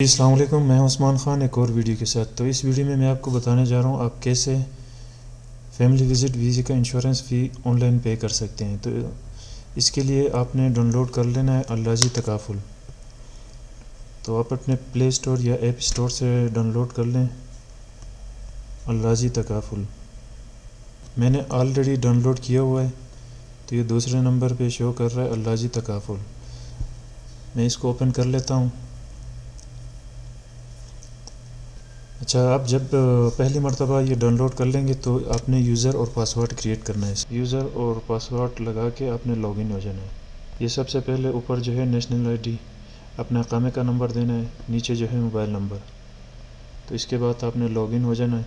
असलम मैं उस्मान ख़ान एक और वीडियो के साथ। तो इस वीडियो में मैं आपको बताने जा रहा हूँ, आप कैसे फैमिली विज़िट वीज़े का इंश्योरेंस फ़ी ऑनलाइन पे कर सकते हैं। तो इसके लिए आपने डाउनलोड कर लेना है अल्लाजी तकाफुल। तो आप अपने प्ले स्टोर या ऐप स्टोर से डाउनलोड कर लें अल्लाजी तकाफुल। मैंने ऑलरेडी डाउनलोड किया हुआ है तो ये दूसरे नंबर पर शो कर रहा है अल्लाजी तकाफुल। मैं इसको ओपन कर लेता हूँ। अच्छा आप जब पहली मरतबा ये डाउनलोड कर लेंगे तो आपने यूज़र और पासवर्ड क्रिएट करना है। यूज़र और पासवर्ड लगा के आपने लॉगिन हो जाना है। ये सबसे पहले ऊपर जो है नेशनल आईडी अपने अकामे का नंबर देना है, नीचे जो है मोबाइल नंबर तो इसके बाद आपने लॉगिन हो जाना है।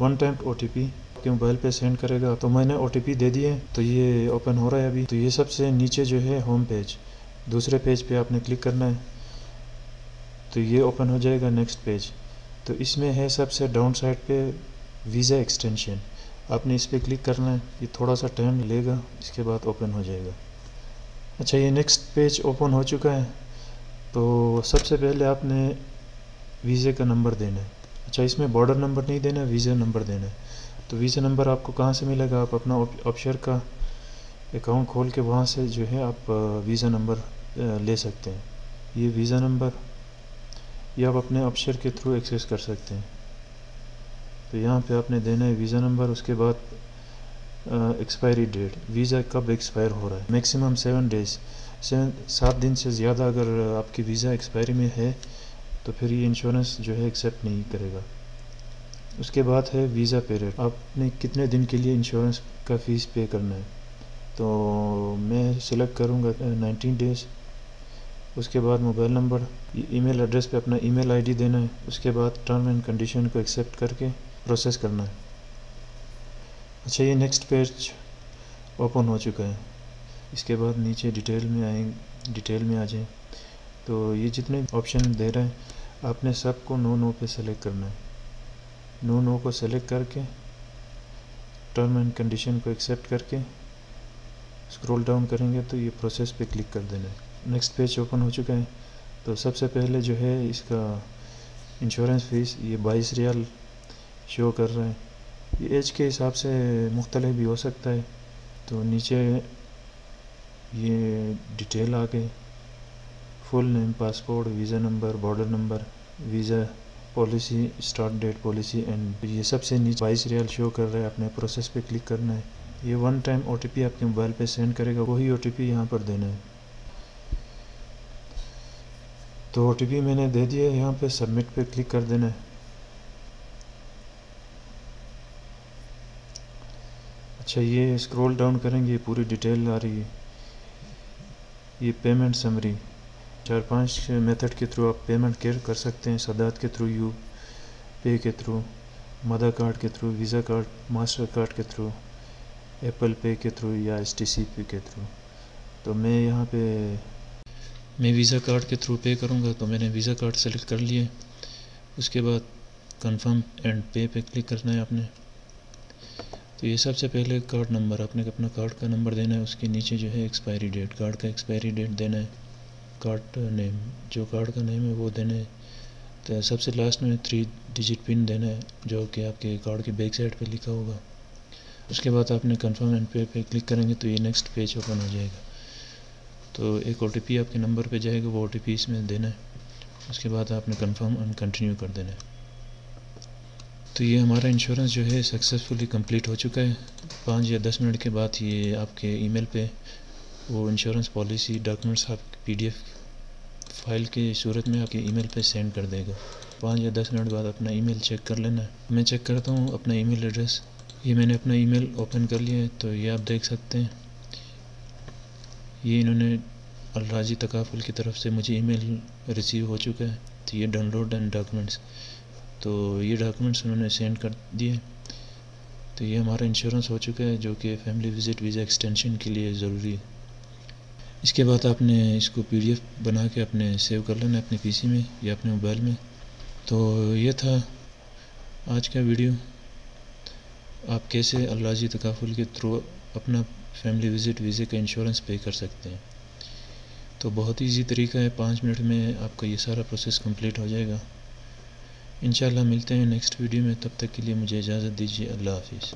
One time O T P आपके मोबाइल पे सेंड करेगा। तो मैंने ओ टी पी दे दिए तो ये ओपन हो रहा है अभी। तो ये सबसे नीचे जो है होम पेज दूसरे पेज पे आपने क्लिक करना है। तो ये ओपन हो जाएगा नेक्स्ट पेज तो इसमें है सबसे डाउन साइड पे वीज़ा एक्सटेंशन आपने इस पर क्लिक करना है, ये थोड़ा सा टाइम लेगा, इसके बाद ओपन हो जाएगा. अच्छा ये नेक्स्ट पेज ओपन हो चुका है तो सबसे पहले आपने वीज़े का नंबर देना है. अच्छा इसमें बॉर्डर नंबर नहीं देना वीज़ा नंबर देना है. तो वीज़ा नंबर आपको कहाँ से मिलेगा? आप अपना ऑप्शर का अकाउंट खोल के वहाँ से जो है आप वीज़ा नंबर ले सकते हैं. ये वीज़ा नंबर ये आप अपने अफसर के थ्रू एक्सेस कर सकते हैं। तो यहाँ पे आपने देना है वीज़ा नंबर उसके बाद एक्सपायरी डेट वीज़ा कब एक्सपायर हो रहा है? मैक्सिमम सेवन डेज़ सेवन सात दिन से ज़्यादा अगर आपकी वीज़ा एक्सपायरी में है तो फिर ये इंश्योरेंस जो है एक्सेप्ट नहीं करेगा। उसके बाद है वीज़ा पीरियड आपने कितने दिन के लिए इंश्योरेंस का फ़ीस पे करना है? तो मैं सिलेक्ट करूँगा नाइनटीन डेज़ उसके बाद मोबाइल नंबर, ईमेल एड्रेस पे अपना ईमेल आईडी देना है, उसके बाद टर्म एंड कंडीशन को एक्सेप्ट करके प्रोसेस करना है। अच्छा ये नेक्स्ट पेज ओपन हो चुका है। इसके बाद नीचे डिटेल में आए डिटेल में आ जाए। तो ये जितने ऑप्शन दे रहे हैं, आपने सबको नो नो पे सेलेक्ट करना है। नो नो को सेलेक्ट करके टर्म एंड कंडीशन को एक्सेप्ट करके स्क्रॉल डाउन करेंगे तो ये प्रोसेस पे क्लिक कर देना है। नेक्स्ट पेज ओपन हो चुका है। तो सबसे पहले जो है इसका इंश्योरेंस फ़ीस ये बाईस रियाल शो कर रहा है। ये एज के हिसाब से मुख्तलिफ़ भी हो सकता है। तो नीचे ये डिटेल आ गए। Full name passport visa number border number visa policy start date policy end ये सबसे नीचे बाईस रियाल शो कर रहा है। अपने प्रोसेस पे क्लिक करना है। ये वन टाइम ओटीपी आपके मोबाइल पे सेंड करेगा। वही ओ टी यहाँ पर देना है। तो ओटीपी मैंने दे दिया यहाँ पे सबमिट पे क्लिक कर देना है। अच्छा ये स्क्रॉल डाउन करेंगे पूरी डिटेल आ रही है। ये पेमेंट समरी चार पाँच मेथड के थ्रू आप पेमेंट केयर कर सकते हैं सदात के थ्रू यू पे के थ्रू मदर कार्ड के through visa card master card के थ्रू एप्पल पे के थ्रू या एस के थ्रू तो मैं यहाँ पे मैं वीज़ा कार्ड के थ्रू पे करूँगा तो मैंने वीज़ा कार्ड सेलेक्ट कर लिए। उसके बाद कंफर्म एंड पे पे क्लिक करना है आपने। तो ये सबसे पहले कार्ड नंबर आपने अपना कार्ड का नंबर देना है, उसके नीचे जो है एक्सपायरी डेट कार्ड का एक्सपायरी डेट देना है। कार्ड नेम जो कार्ड का नेम है वो देना है। तो सबसे लास्ट में थ्री डिजिट पिन देना है, जो कि आपके कार्ड के बैक साइड पे लिखा होगा। उसके बाद आपने कंफर्म एंड पे पे क्लिक करेंगे तो ये नेक्स्ट पेज ओपन हो जाएगा। तो एक ओटीपी आपके नंबर पे जाएगा, वो ओटीपी इसमें देना है। उसके बाद आपने कंफर्म एंड कंटिन्यू कर देना है। तो ये हमारा इंश्योरेंस जो है सक्सेसफुली कंप्लीट हो चुका है। पाँच या दस मिनट के बाद ये आपके ईमेल पे वो इंश्योरेंस पॉलिसी डॉक्यूमेंट्स आप पीडीएफ फ़ाइल की सूरत में आपके ईमेल पे सेंड कर देगा। पाँच या दस मिनट बाद अपना ईमेल चेक कर लेना है। मैं चेक करता हूँ अपना ईमेल एड्रेस ये मैंने अपना ईमेल ओपन कर लिया है तो ये आप देख सकते हैं। ये इन्होंने अलराजी तकाफुल की तरफ़ से मुझे ईमेल रिसीव हो चुका है। तो ये डाउनलोड एंड डॉक्यूमेंट्स। तो ये डॉक्यूमेंट्स उन्होंने सेंड कर दिए। तो ये हमारा इंश्योरेंस हो चुका है, जो कि फैमिली विज़िट, वीज़ा एक्सटेंशन के लिए ज़रूरी है। इसके बाद आपने इसको पीडीएफ बना के अपने सेव कर लेना अपने पीसी में या अपने मोबाइल में। तो ये था आज का वीडियो। आप कैसे अल्लाजी तकाफुल के थ्रू अपना फैमिली विज़िट वीज़े का इंश्योरेंस पे कर सकते हैं। तो बहुत ईजी तरीका है, पाँच मिनट में आपका ये सारा प्रोसेस कंप्लीट हो जाएगा। इन मिलते हैं नेक्स्ट वीडियो में, तब तक के लिए मुझे इजाज़त दीजिए, अल्लाह हाफिज़।